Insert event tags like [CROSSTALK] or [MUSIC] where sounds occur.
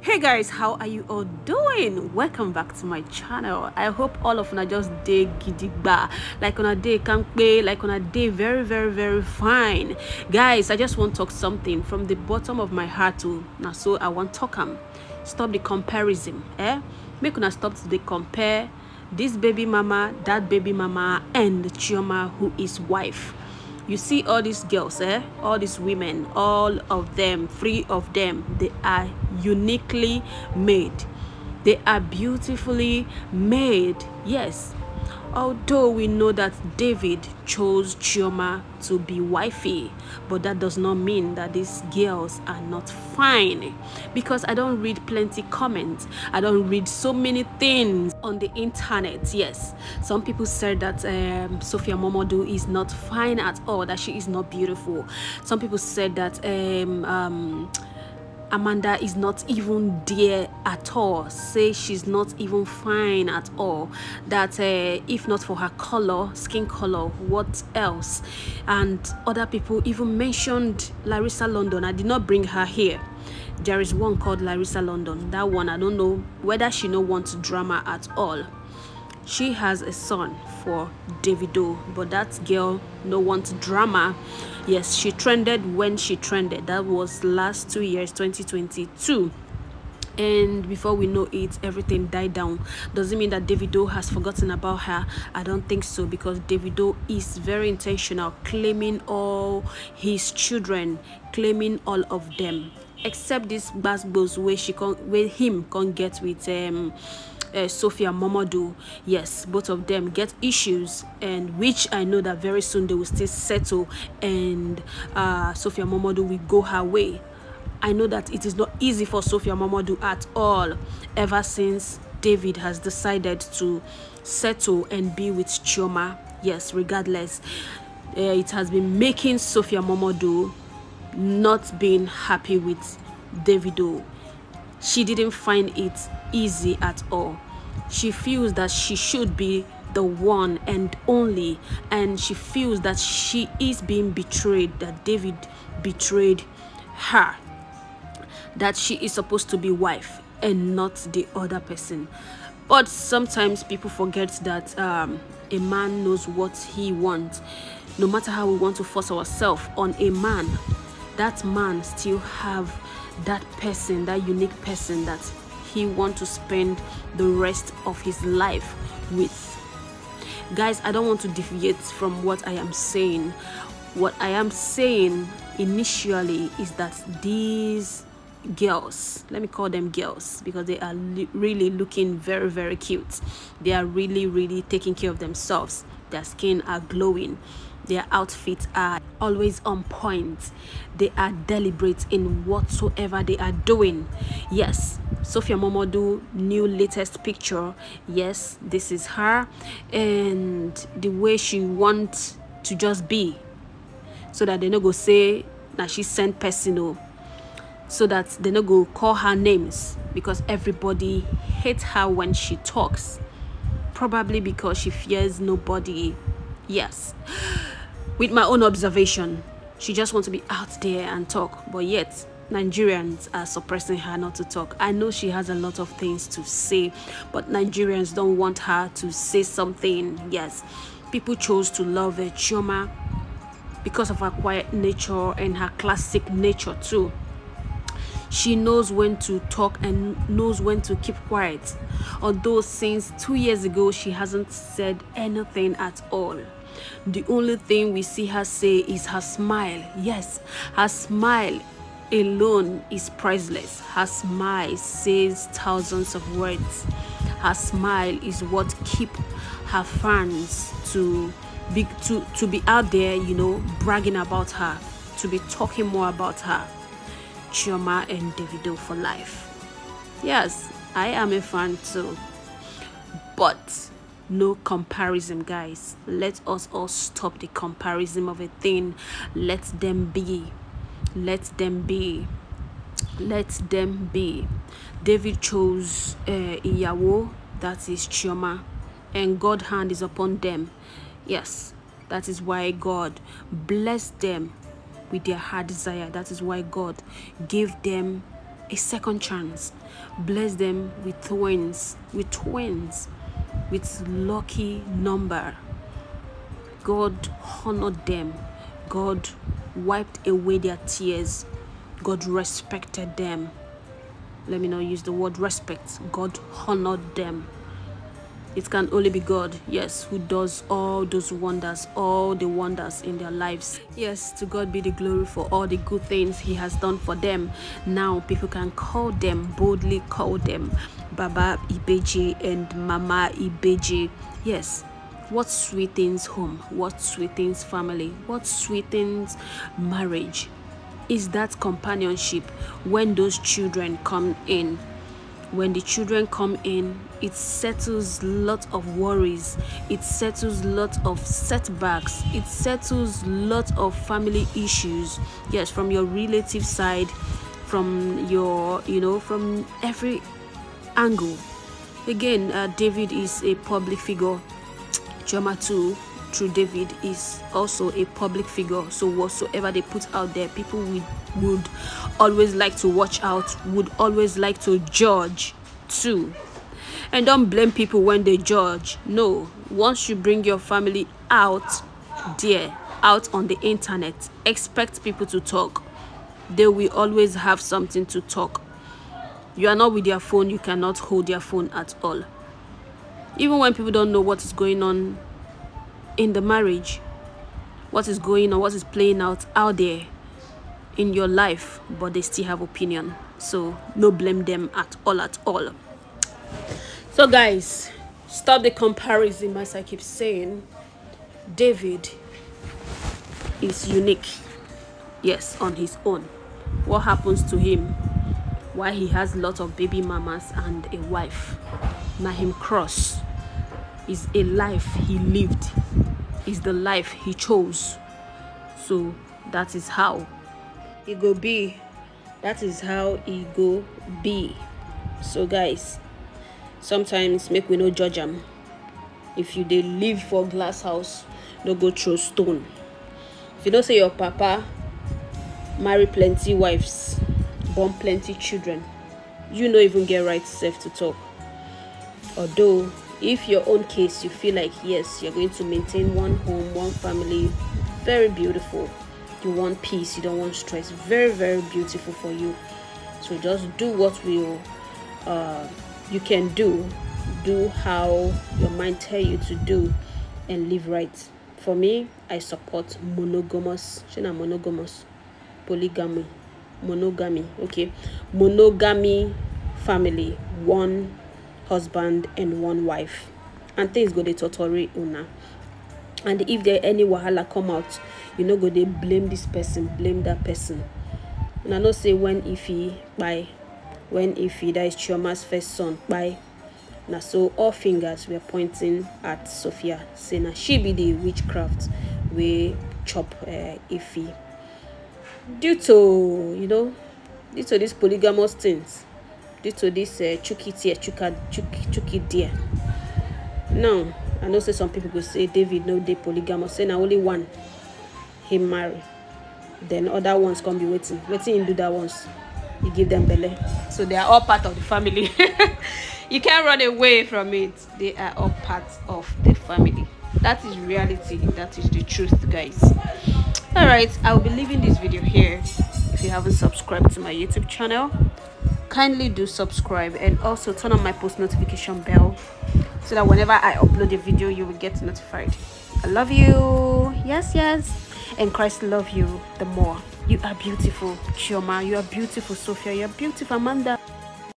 hey guys how are you all doing? Welcome back to my channel. I hope all of you just day gidigba. Like on a day pay like on a day very very very fine. Guys i just want to talk something from the bottom of my heart to now so i want to talk um stop the comparison eh? Make una stop to the compare this baby mama that baby mama and chioma who is wife you see all these girls eh? All these women all of them three of them they are uniquely made. They are beautifully made. Yes Although we know that David chose Chioma to be wifey, but that does not mean that these girls are not fine. Because I don't read plenty comments. I don't read so many things on the internet. Yes, some people said that um, Sophia Momodu is not fine at all, that she is not beautiful. Some people said that um, um, Amanda is not even there at all. Say she's not even fine at all. That uh, if not for her color, skin color, what else? And other people even mentioned Larissa London. I did not bring her here. There is one called Larissa London. That one, I don't know whether she no wants drama at all she has a son for davido but that girl no want drama. Yes she trended when she trended. That was last two years 2022 and before we know it everything died down. Doesn't mean that davido has forgotten about her. I don't think so because davido is very intentional claiming all his children claiming all of them. Except this basketballs where she can where him can get with um uh, Sophia Momodu. Yes, both of them get issues, and which I know that very soon they will still settle, and uh, Sophia Momodu will go her way. I know that it is not easy for Sophia Momodu at all, ever since David has decided to settle and be with Chioma. Yes, regardless, uh, it has been making Sophia Momodu not being happy with Davido. She didn't find it easy at all. She feels that she should be the one and only, and she feels that she is being betrayed, that David betrayed her, that she is supposed to be wife and not the other person. But sometimes people forget that um, a man knows what he wants. No matter how we want to force ourselves on a man, that man still have that person, that unique person that he want to spend the rest of his life with. Guys i don't want to deviate from what i am saying. What i am saying initially is that these girls let me call them girls because they are really looking very very cute. They are really really taking care of themselves. Their skin are glowing their outfits are always on point. They are deliberate in whatsoever they are doing. Yes sophia momodu new latest picture. Yes this is her and the way she wants to just be. So that they no go say that she sent personal so that they no go call her names because everybody hates her when she talks. Probably because she fears nobody. Yes with my own observation she just wants to be out there and talk but yet Nigerians are suppressing her not to talk. I know she has a lot of things to say, but Nigerians don't want her to say something. Yes, people chose to love her Chioma because of her quiet nature and her classic nature too. She knows when to talk and knows when to keep quiet. Although since two years ago, she hasn't said anything at all. The only thing we see her say is her smile. Yes, her smile alone is priceless. Her smile says thousands of words. Her smile is what keep her fans to be to, to be out there, you know, bragging about her, to be talking more about her. Chioma and Davido for life. Yes, I am a fan too. But no comparison guys. Let us all stop the comparison of a thing. Let them be. Let them be. Let them be. David chose uh, iyawo that is chioma and god hand is upon them. Yes that is why god blessed them with their heart desire. That is why god gave them a second chance. Bless them with twins, with twins, with lucky number. God honored them. God wiped away their tears. God respected them. Let me not use the word respect. God honored them. It can only be God, yes, who does all those wonders, all the wonders in their lives. Yes, to God be the glory for all the good things He has done for them. Now people can call them, boldly call them Baba Ibeji and Mama Ibeji. Yes, what sweetens home, what sweetens family, what sweetens marriage is that companionship when those children come in when the children come in it settles lot of worries it settles lot of setbacks it settles lot of family issues. Yes from your relative side from your you know from every angle. Again uh, david is a public figure Chioma too through David is also a public figure. So whatsoever they put out there, people would, would always like to watch out, would always like to judge too. And don't blame people when they judge. No, once you bring your family out there, out on the internet, expect people to talk. They will always have something to talk. You are not with your phone, you cannot hold your phone at all. Even when people don't know what is going on in the marriage what is going on what is playing out out there in your life but they still have opinion. So no blame them at all at all. So guys stop the comparison as i keep saying. David is unique. Yes on his own. What happens to him? Why he has lots of baby mamas and a wife? Now him cross is a life he lived is the life he chose. So that is how it go be. That is how it go be. So guys sometimes make we no judge if you dey live for glass house no go throw stone. If you know say your papa marry plenty wives born plenty children you no even get right self to talk. Although if your own case you feel like yes you're going to maintain one home one family very beautiful. You want peace you don't want stress. Very very beautiful for you. So just do what will uh, you can do. Do how your mind tell you to do and live right. For me i support monogamous shana monogamous? Polygamy. Monogamy okay? Monogamy family. One husband and one wife. And things go dey totori una. And if there any wahala come out you no go dey blame this person blame that person. Una know say when ife kpai when ife that is chioma's first son kpai na so all fingers were pointing at sophia say na she be the witchcraft wey chop uh, ife due to you know due to these polygamous things due to this uh, chuki tear chuka chuki chuki dear. Now i know say some people go say david no dey polygamous say only one him marry. Then other ones come be waiting. Waiting him do that ones he give them belle. So they are all part of the family. [LAUGHS] You can't run away from it. They are all part of the family. That is reality. That is the truth guys. All right i will be leaving this video here. If you haven't subscribed to my youtube channel kindly do subscribe and also turn on my post notification bell so that whenever i upload a video you will get notified. I love you. Yes yes. And christ love you the more. You are beautiful chioma. You are beautiful sophia. You are beautiful amanda